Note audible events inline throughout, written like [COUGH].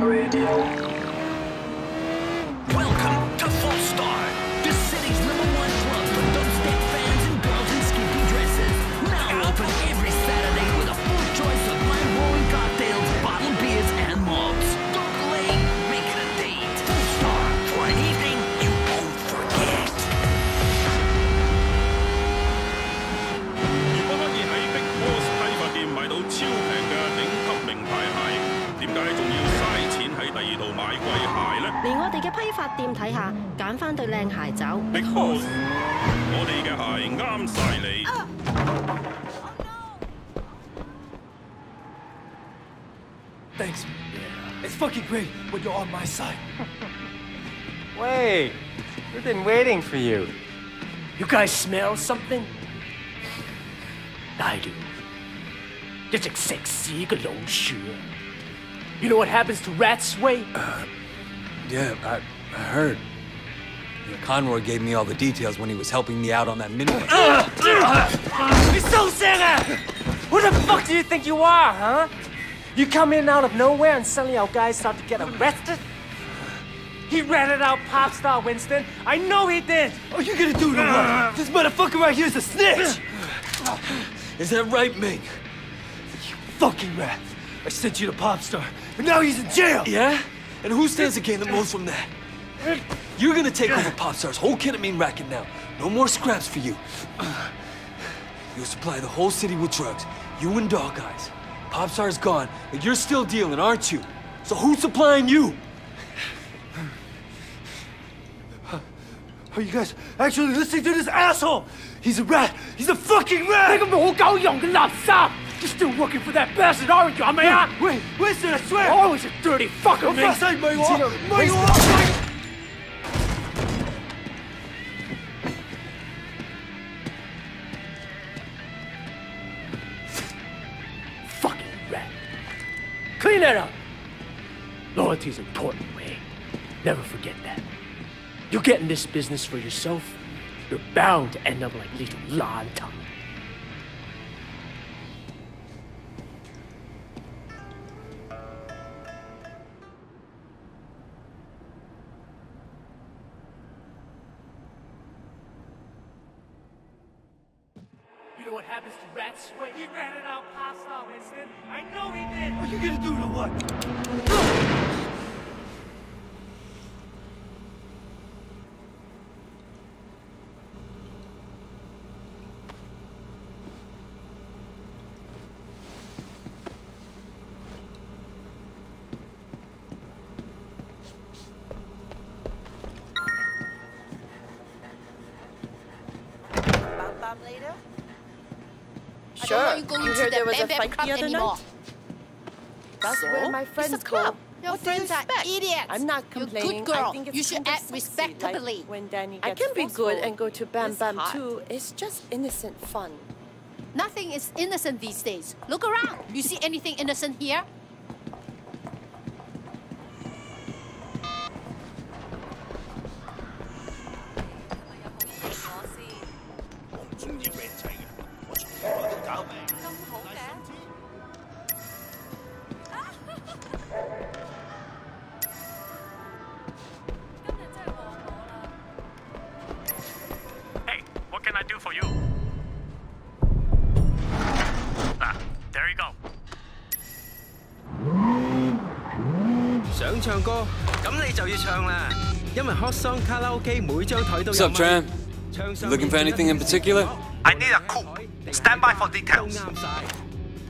Radio. Welcome to Full Star, the city's number one club for dubstep fans and girls in skimpy dresses. Now open every Saturday with a full choice of mind-blowing cocktails, bottled beers, and mobs. Don't delay, make it a date. Full Star for an evening you won't forget. 如果可以喺 Big Boss 批发店买到超平嘅顶级名牌鞋，点解仲要嘥钱喺第二 度買貴鞋呢嚟我哋嘅批發店睇下，揀翻對靚鞋走。？Big Boss，我哋嘅鞋啱晒你。Thanks. It's fucking great when you're on my side. Wait, we've been waiting for you. You guys smell something? I do. 一直食屎嘅老鼠啊 You know what happens to rats, Sway? Uh, yeah, I, I heard. Conroy gave me all the details when he was helping me out on that minute. You're so singer! Who the fuck do you think you are, huh? You come in out of nowhere and suddenly our guys start to get arrested? He ratted out Popstar Winston. I know he did. Oh, you gonna do no This motherfucker right here's a snitch. Is that right, Ming? You fucking rat! I sent you to Popstar and now he's in jail. Yeah? And who stands to gain the most from that? You're gonna take over Popstar's whole ketamine racket now. No more scraps for you. [CLEARS THROAT] You'll supply the whole city with drugs. You and Dog Eyes. Popstar's gone, but you're still dealing, aren't you? So who's supplying you? Are you guys actually listening to this asshole? He's a rat. He's a fucking rat. You're still working for that bastard, aren't you? I mean, I... Wait, listen, I swear! Oh, you're always a dirty fucker, man! Say, my law! My law! Fucking rat. Clean that up! Loyalty's important, Wei. Never forget that. You get in this business for yourself, you're bound to end up like little Lantan. Bam Bam later? Sure. I don't want you going You to heard that there was a fight the other anymore. night? That's So? where my It's a friends club. go. Your What do you friends are idiots. I'm not You're a good girl. I think it's You should kind of act sexy, respectably. Like when Danny I can be good and go to Bam It's Bam hot. too. It's just innocent fun. Nothing is innocent these days. Look around. You see anything innocent here? Hey, what can I do for you? Ah, there you go. 想唱歌，咁你就要唱啦，因为 Hot Song 卡拉 OK 每张台都 What's 有 up, 咪 Tran? 唱上 You looking for anything in particular? I need a coupe. Stand by for details. 啱晒。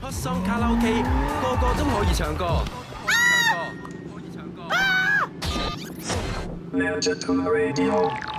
Hot Song 卡拉 OK 个个都可以唱歌。 Magenta Radio.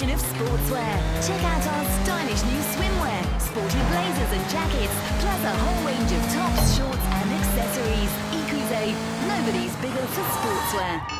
Online collection of sportswear. Check out our stylish new swimwear, sporty blazers and jackets, plus a whole range of tops, shorts and accessories. Ikuze, nobody's bigger for sportswear.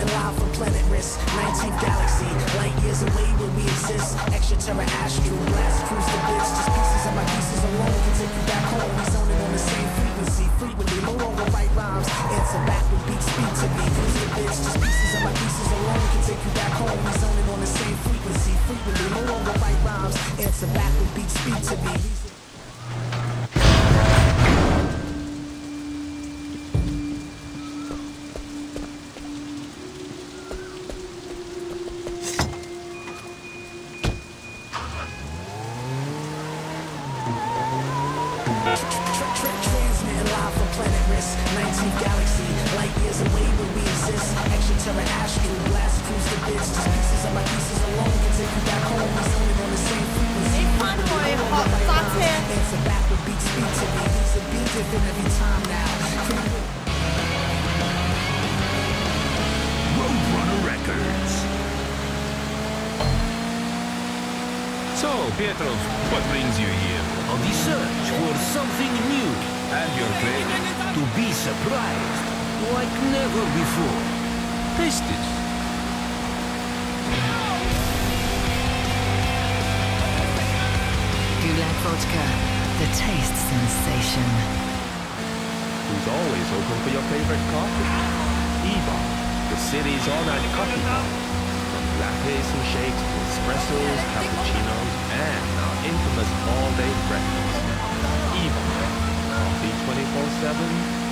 我 far from planet risk 19th galaxy, light years away where we exist. Extraterrestrial, blast cruise the bits Just pieces of my pieces alone can take you back home. We zoning on the same frequency, frequently No longer write rhymes, answer back with beats speak to me Cruise the bits, just pieces of my pieces alone can take you back home. We zoning on the same frequency, frequently No longer write rhymes, answer back with beats speak to me. Cruise bits, just pieces of my pieces alone can take you back home. Zoning on the same frequency. Answer back with beats, to me. These are be different every time now. Roadrunner Records. So, Petrov, what brings you here? On the search for something new. And your claim? To be surprised. Like never before. Taste this. Vodka, the taste sensation. Who's always open for your favorite coffee? Eva, the city's all-night coffee bar. From lattes and shakes to espressos, cappuccinos, and our infamous all-day breakfast. Eva, coffee 24-7,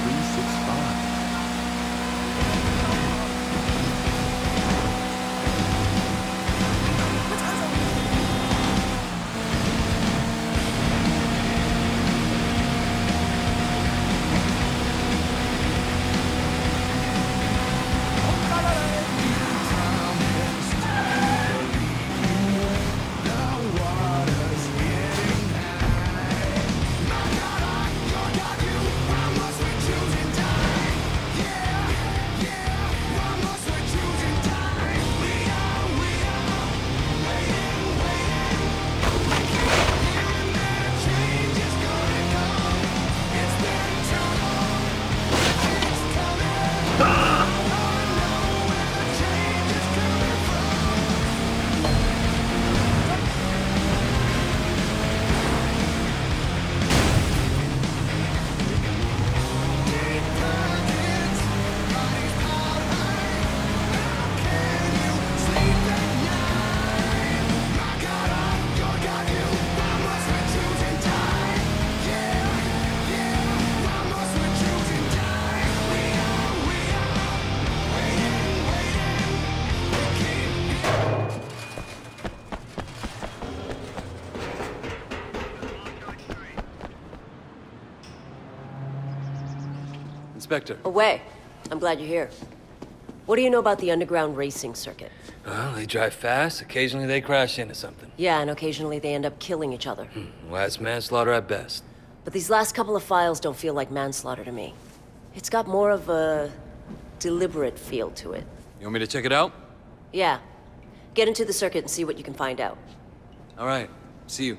365. Inspector. Away. I'm glad you're here. What do you know about the underground racing circuit? Well, they drive fast. Occasionally they crash into something. Yeah, and occasionally they end up killing each other. Hmm, well, that's manslaughter at best. But these last couple of files don't feel like manslaughter to me. It's got more of a deliberate feel to it. You want me to check it out? Yeah. Get into the circuit and see what you can find out. All right. See you.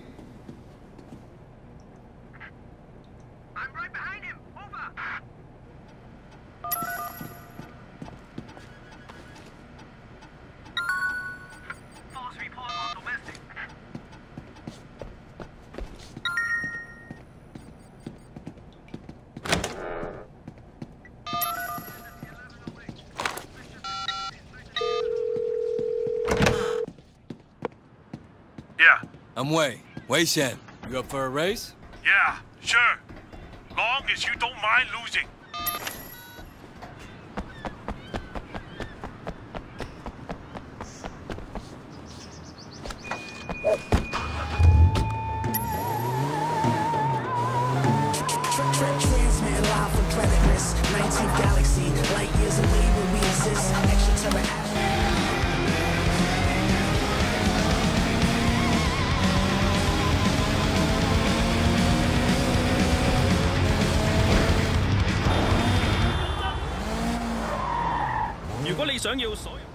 I'm Wei. Wei Shen. You up for a race? Yeah, sure. Long as you don't mind losing.如果你想要所有。